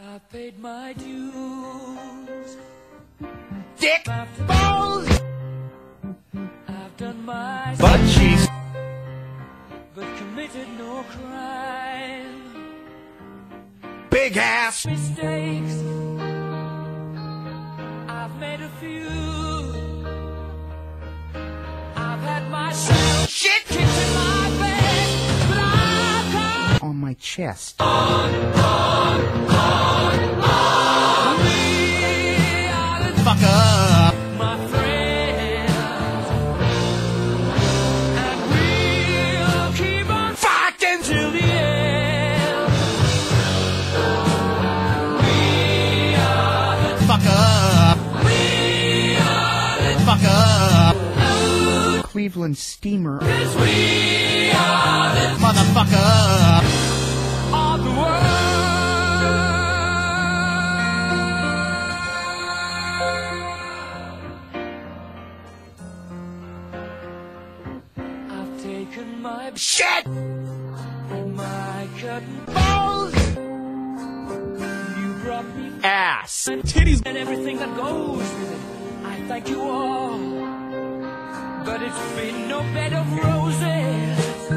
I paid my dues. Dick balls, I've done my butt cheeks, but committed no crime. big ass, Mistakes. I've made a few. I've had my shit, kicks in my bed, but I've come on my chest. Fuck Fuck up. Cleveland steamer. Motherfucker. of the world. I've taken my Shit. and my curtain balls. You brought me Ass. and titties and everything that goes with it. Thank you all, but it's been no bed of roses.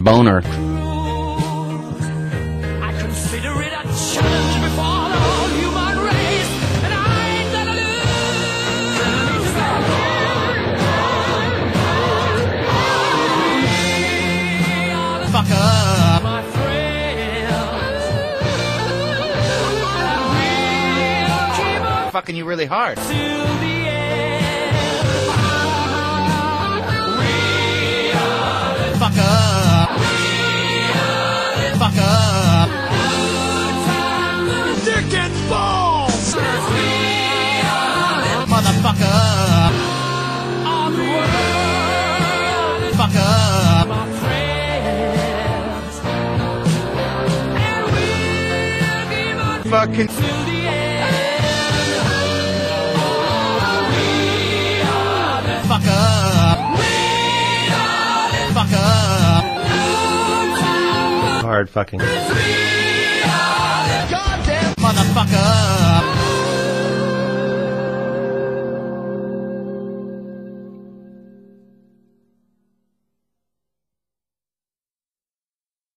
Boner. Fucking you really hard. till the end. We are Fuck up. Fuck up. dick and balls. Motherfucker. of the world. Fuck up. My friends, and we'll keep on Fucking. Hard fucking. Motherfucker.